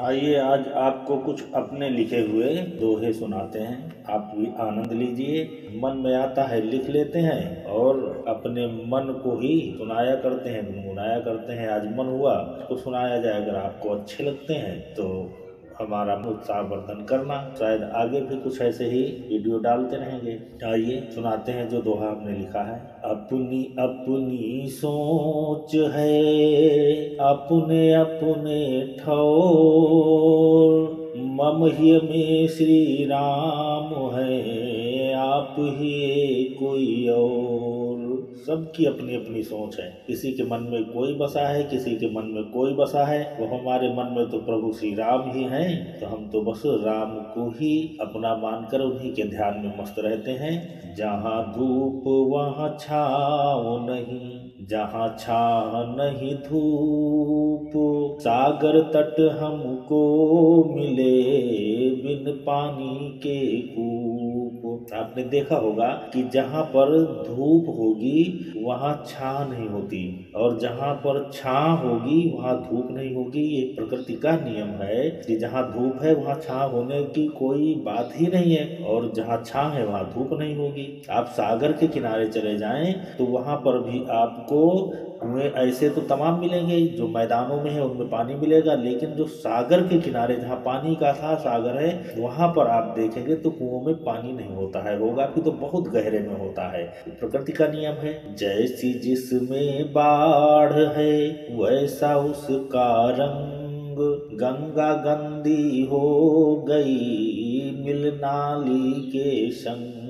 आइए आज आपको कुछ अपने लिखे हुए दोहे सुनाते हैं। आप भी आनंद लीजिए। मन में आता है लिख लेते हैं और अपने मन को ही सुनाया करते हैं, गुनगुनाया करते हैं। आज मन हुआ तो सुनाया जाए। अगर आपको अच्छे लगते हैं तो हमारा उत्साह वर्धन करना। शायद आगे भी कुछ ऐसे ही वीडियो डालते रहेंगे। आइए सुनाते हैं जो दोहा हमने लिखा है। अपनी अपनी सोच है। अपने अपने ठो मम ही में श्री राम है आप ही कोई और। सबकी अपनी अपनी सोच है। किसी के मन में कोई बसा है, किसी के मन में कोई बसा है। वो हमारे मन में तो प्रभु श्री राम ही हैं तो हम तो बस राम को ही अपना मानकर उन्हीं के ध्यान में मस्त रहते हैं। जहाँ धूप वहाँ छाओ नहीं, जहाँ छा नहीं धूप। सागर तट हमको मिले बिन पानी के कूप। आपने देखा होगा कि जहाँ पर धूप होगी, वहाँ छा नहीं होती और जहाँ पर छा होगी, वहाँ धूप नहीं होगी। ये प्रकृति का नियम है कि जहाँ धूप है, वहाँ छा होने की कोई बात ही नहीं है और जहाँ छा है, वहाँ धूप नहीं होगी। आप सागर के किनारे चले जाएँ तो वहाँ पर भी आपको कुएँ ऐसे तो तमाम मिलेंगे, जो मैदानों में है, उनमें पानी मिलेगा, लेकिन जो सागर के किनारे, जहाँ पानी का था सागर है, वहाँ पर आप देखेंगे तो कुओं में पानी नहीं होता है होगा तो बहुत गहरे में होता है। प्रकृति का नियम है, जैसी जिसमें बाढ़ है, वैसा उसका रंग। गंगा गंदी हो गई मिल नाली के संग।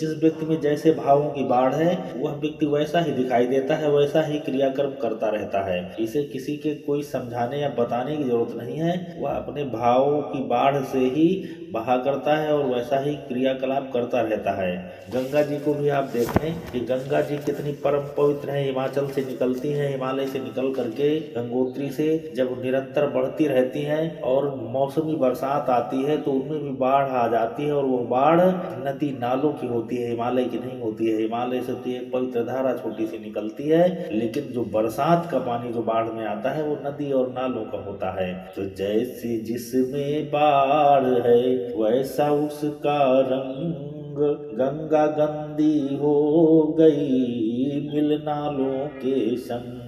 जिस व्यक्ति में जैसे भावों की बाढ़ है, वह व्यक्ति वैसा ही दिखाई देता है, वैसा ही क्रियाकर्म करता रहता है। इसे किसी के कोई समझाने या बताने की ज़रूरत नहीं है। वह अपने भावों की बाढ़ से ही बहा करता है और वैसा ही क्रियाकलाप करता रहता है। गंगा जी को भी आप देखें कि गंगा जी कितनी परम पवित्र है, हिमाचल से निकलती है, हिमालय से निकल करके गंगोत्री से जब निरंतर बढ़ती रहती है और मौसमी बरसात आती है तो उनमें भी बाढ़ आ जाती है और वो बाढ़ नदी नालों की होती है, हिमालय की नहीं होती है। हिमालय से तो एक पवित्र धारा छोटी सी निकलती है, लेकिन जो बरसात का पानी जो बाढ़ में आता है वो नदी और नालों का होता है। तो जैसे जिसमें बाढ़ है वैसा उसका रंग गंगा गंदी हो गई मिल नालों के संग।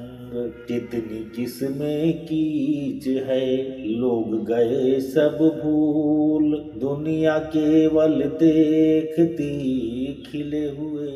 कितनी किस्में कीच है, लोग गए सब भूल। दुनिया केवल देखती, खिले हुए